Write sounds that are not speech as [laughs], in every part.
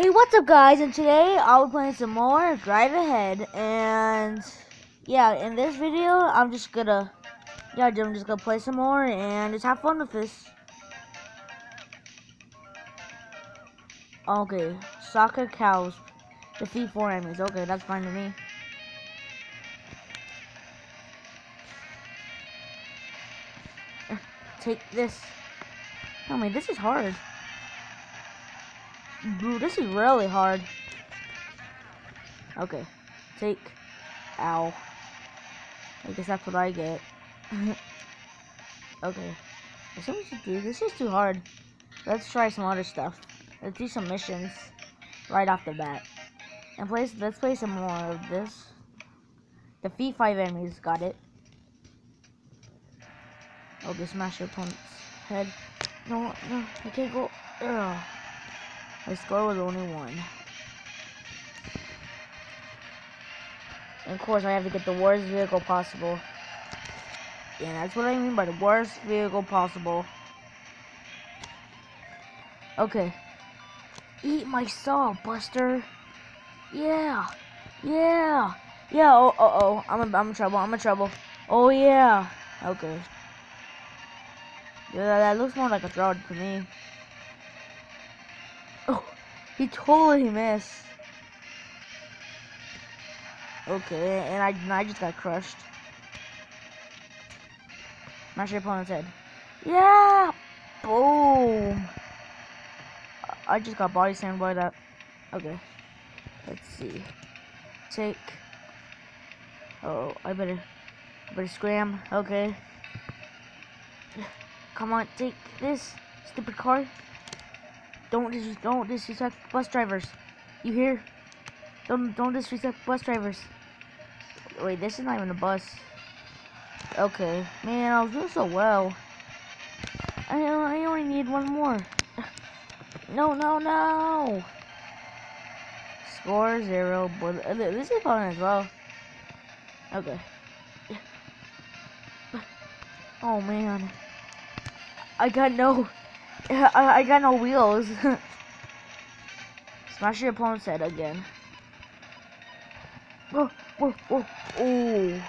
Hey, what's up, guys? And today I'll be playing some more Drive Ahead, and yeah, in this video I'm just gonna, yeah, I'm just gonna play some more and just have fun with this. Okay, soccer cows defeat four enemies. Okay, that's fine to me. Take this. I mean, this is hard. Bro, this is really hard. Okay. Take. Ow. I guess that's what I get. [laughs] okay. There's something to do. This is too hard. Let's try some other stuff. Let's do some missions right off the bat. And play, let's play some more of this. Defeat five enemies. Got it. Oh, okay, smash your opponent's head. No, no, I can't go. Ugh. My score was only one. And of course, I have to get the worst vehicle possible. Yeah, that's what I mean by the worst vehicle possible. Okay. Eat my saw, Buster. Yeah. Yeah. Yeah. Oh, oh, oh. I'm in, I'm in trouble. I'm in trouble. Oh, yeah. Okay. Yeah, that looks more like a drought to me. He totally missed. Okay, and I, and I just got crushed. Smash your opponent's head. Yeah! Boom! I just got body slammed by that. Okay. Let's see. Take. Oh, I better. I better scram. Okay. Come on, take this stupid car. Don't dis don't disrespect bus drivers. You hear? Don't don't disrespect bus drivers. Wait, this is not even a bus. Okay, man, I was doing so well. I I only need one more. [sighs] No, no, no. Score zero, but uh, this is fun as well. Okay. [sighs] Oh man, I got no. I, got no wheels. [laughs] Smash your opponent's head again. Whoa, whoa, whoa, oh.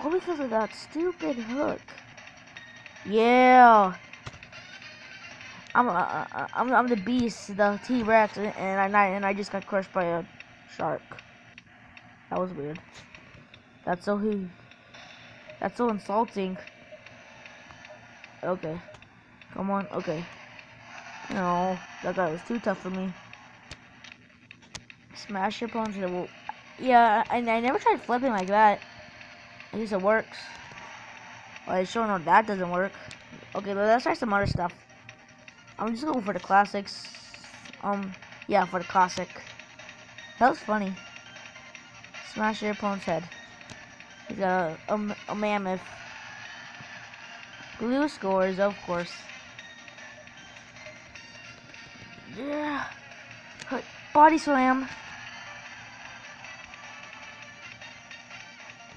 All because of that stupid hook. Yeah. I'm, uh, uh I'm, I'm the beast, the T-Rex, and I, and I just got crushed by a shark. That was weird. That's so he. That's so insulting. Okay. Come on, okay. No, that guy was too tough for me. Smash your opponent's well, Yeah, I, I never tried flipping like that. At least it works. Well, it's showing that that doesn't work. Okay, but let's try some other stuff. I'm just going for the classics. Um, yeah, for the classic. That was funny. Smash your opponent's head. He's got a, a, a mammoth. Blue scores, of course. Yeah. Body slam.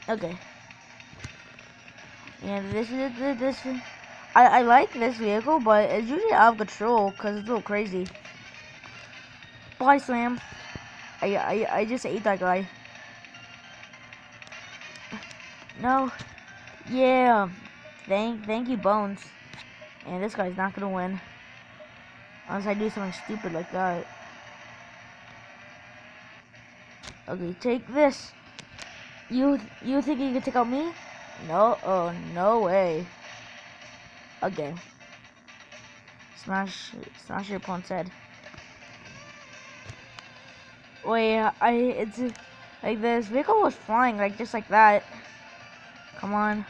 Okay. And this is this. I I like this vehicle, but it's usually out of control because it's a little crazy. Body slam. I I I just ate that guy. No. Yeah. Thank thank you, Bones. And this guy's not gonna win. Unless I do something stupid like that. Okay, take this. You you think you can take out me? No, oh no way. Okay. Smash smash your opponent's head. Wait, I it's like this vehicle was flying like just like that. Come on.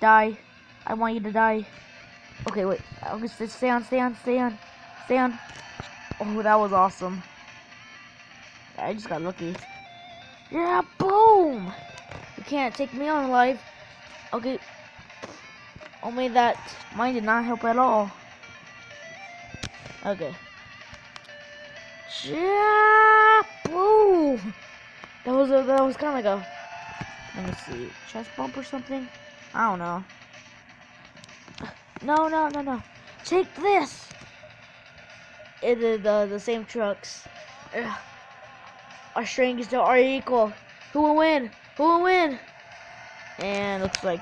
Die. I want you to die. Okay, wait. Just stay on, stay on, stay on. Stand. Oh, that was awesome. I just got lucky. Yeah, boom! You can't take me on life. Okay. Only that mine did not help at all. Okay. Yeah, boom! That was a, that was kind of like a let me see chest bump or something. I don't know. No, no, no, no. Take this it is the, the same trucks. Ugh. Our strengths are equal. Who will win? Who will win? And looks like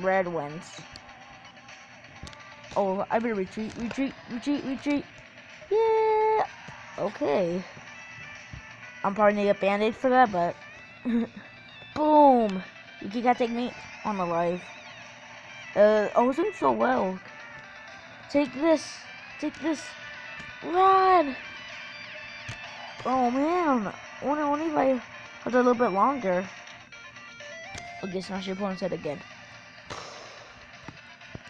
red wins. Oh, I better retreat, retreat, retreat, retreat. Yeah. Okay. I'm probably need a band-aid for that, but [laughs] boom. You gotta take me on the live. Uh, I was doing so well. Take this. Take this. Run. Oh man. Only, only if I had a little bit longer. Okay, smash your opponent's head again.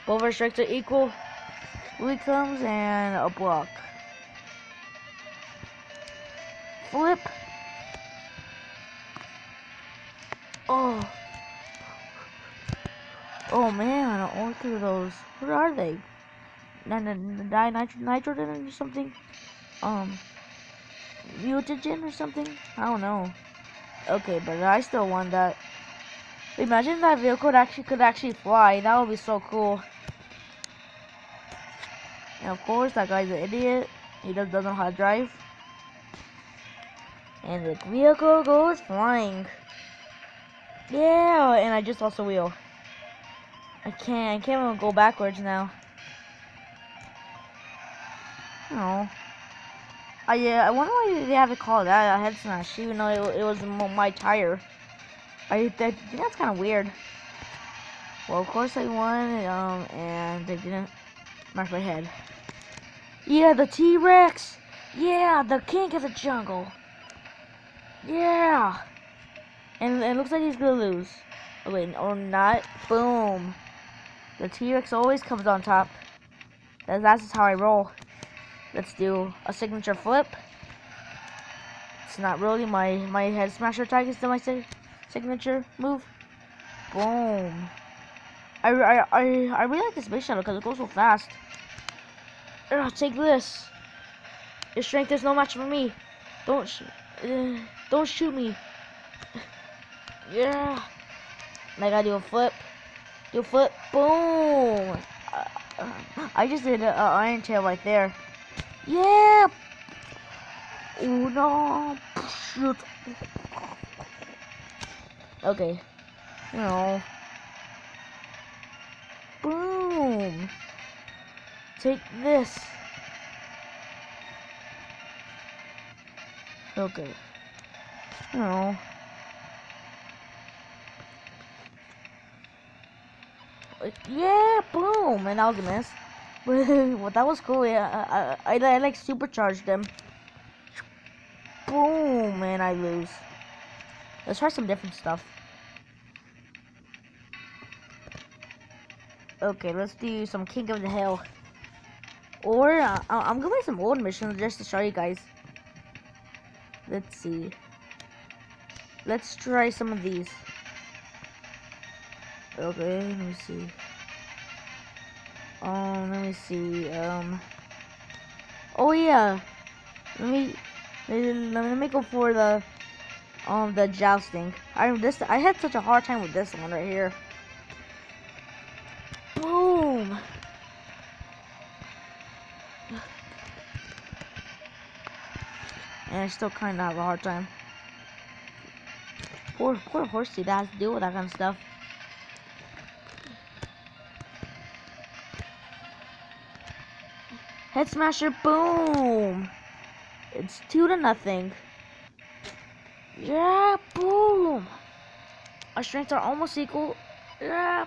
Both our strikes are equal. Weak comes and a block. Flip. Oh. Oh man, all three of those. Where are they? Di nitro nitrogen or something? Um, mutagen or something? I don't know. Okay, but I still want that. Imagine that vehicle actually could actually fly. That would be so cool. And of course, that guy's an idiot. He just doesn't know how to drive. And the vehicle goes flying. Yeah, and I just lost a wheel. I can't, I can't even go backwards now. Oh. I, yeah, I wonder why they have it called that, a head smash, even though it, it was my tire. I, I think that's kind of weird. Well, of course I won, um, and they didn't smash my head. Yeah, the T-Rex! Yeah, the king of the jungle! Yeah! And it looks like he's gonna lose. Oh wait, or not. Boom! The T-Rex always comes on top. That's just how I roll. Let's do a signature flip. It's not really my, my head smasher attack, it's still my signature move. Boom. I, I, I, I really like this shuttle because it goes so fast. Ugh, take this. Your strength is no match for me. Don't, sh uh, don't shoot me. [laughs] Yeah. And I gotta do a flip. Do a flip. Boom. Uh, I just did an iron tail right there. Yeah. Oh no. Shoot. Okay. No. Boom. Take this. Okay. No. Yeah, boom, and that was miss. [laughs] well, that was cool. Yeah, I, I, I, I like supercharged them. Boom, and I lose. Let's try some different stuff. Okay, let's do some King of the Hill. Or, uh, I'm gonna play some old missions just to show you guys. Let's see. Let's try some of these. Okay, let me see. Um, let me see. Um. Oh yeah. Let me. Let me go for the um the jousting. I this I had such a hard time with this one right here. Boom. And I still kind of have a hard time. Poor poor horsey that has to deal with that kind of stuff. Head smasher, boom! It's two to nothing. Yeah, boom! Our strengths are almost equal. Yeah.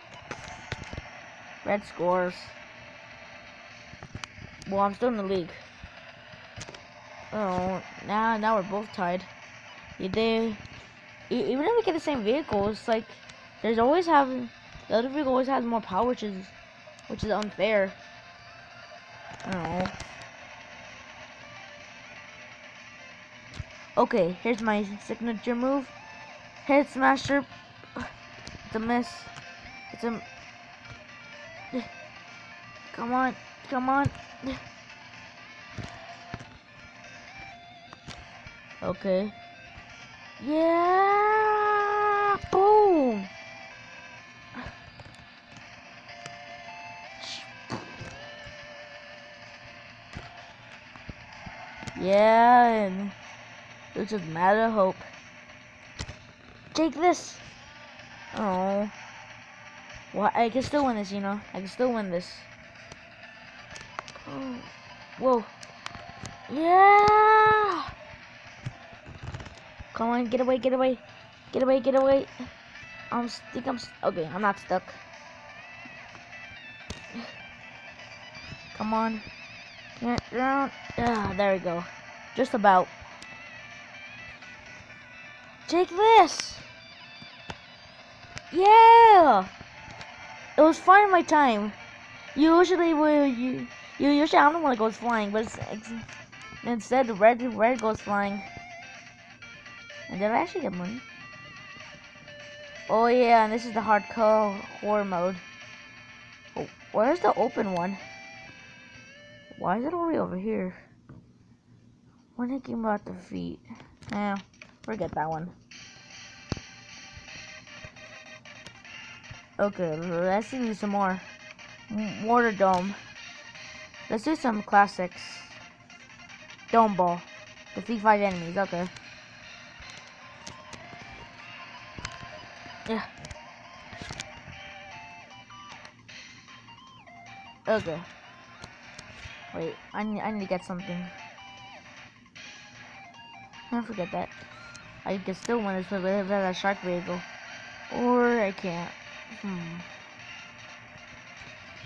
Red scores. Well, I'm still in the league. Oh, now now we're both tied. Did. Even if we get the same vehicle, it's like there's always having the other vehicle always has more power, which is which is unfair. Oh. Okay, here's my signature move. Head smasher. It's a miss. It's a. Come on, come on. Okay. Yeah! Yeah, and It's just matter of hope. Take this. Oh. Well, I can still win this, you know. I can still win this. Oh. Whoa. Yeah. Come on, get away, get away. Get away, get away. I'm think I'm okay, I'm not stuck. [sighs] Come on. Ah, there we go. Just about. Take this! Yeah! It was fine my time. Usually will you you usually I'm the one that goes flying, but instead the red red goes flying. And did I actually get money? Oh yeah, and this is the hardcore horror mode. Oh, where's the open one? Why is it already over here? When thinking about the feet. Yeah, forget that one. Okay, let's do some more. Water Dome. Let's do some classics. Dome Ball. Defeat five enemies, okay. Yeah. Okay. Wait, I need, I need to get something. Don't forget that. I can still win this with a shark vehicle. Or I can't. Hmm.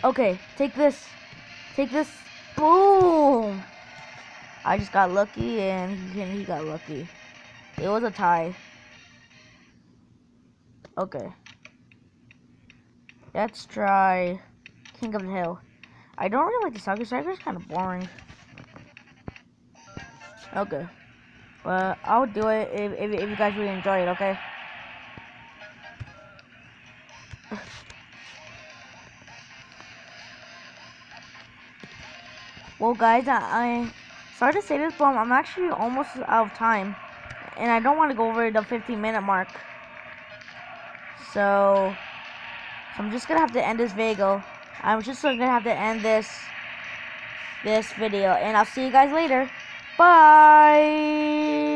Okay, take this. Take this. Boom! I just got lucky and he got lucky. It was a tie. Okay. Let's try King of the Hill. I don't really like the Soccer Striker. It's kind of boring. Okay. Well, I'll do it if, if, if you guys really enjoy it, okay? [sighs] well, guys, I, I sorry to say this, but I'm actually almost out of time. And I don't want to go over the 15 minute mark. So, so I'm just going to have to end this video. I'm just gonna have to end this this video and I'll see you guys later. Bye.